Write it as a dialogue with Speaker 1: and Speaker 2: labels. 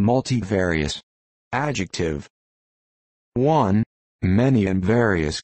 Speaker 1: Multivarious. Adjective. 1. Many and various.